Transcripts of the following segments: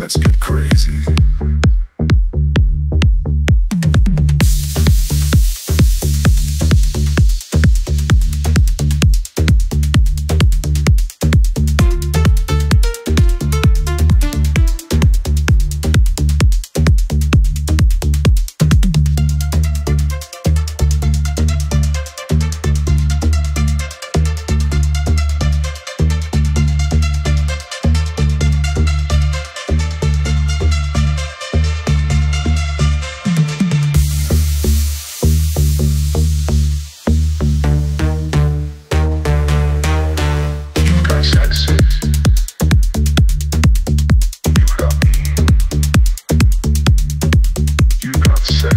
Let's get crazy.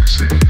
sexy.